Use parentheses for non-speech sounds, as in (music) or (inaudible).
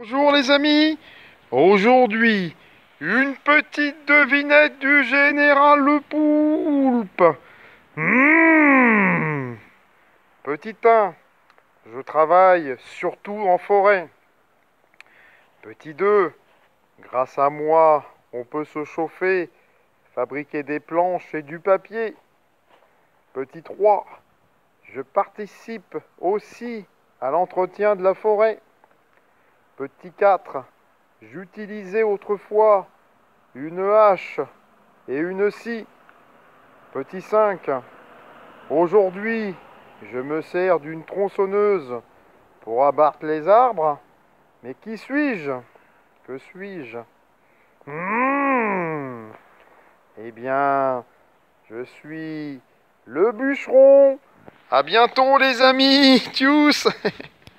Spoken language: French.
Bonjour les amis Aujourd'hui, une petite devinette du général le poulpe. Mmh. Petit 1, je travaille surtout en forêt. Petit 2, grâce à moi, on peut se chauffer, fabriquer des planches et du papier. Petit 3, je participe aussi à l'entretien de la forêt. Petit 4. J'utilisais autrefois une hache et une scie. Petit 5. Aujourd'hui, je me sers d'une tronçonneuse pour abattre les arbres. Mais qui suis-je? Que suis-je? Mmh. Eh bien, je suis le bûcheron. À bientôt les amis. Tchuss (laughs)